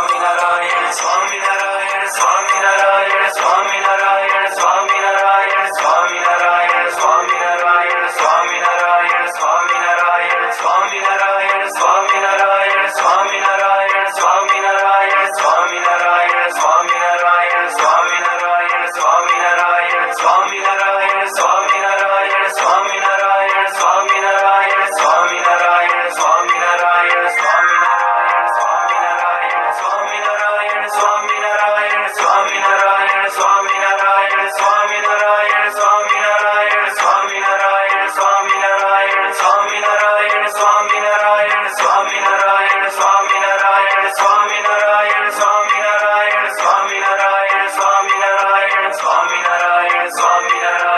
Swami Narayan, Swami Swaminarayan Swaminarayan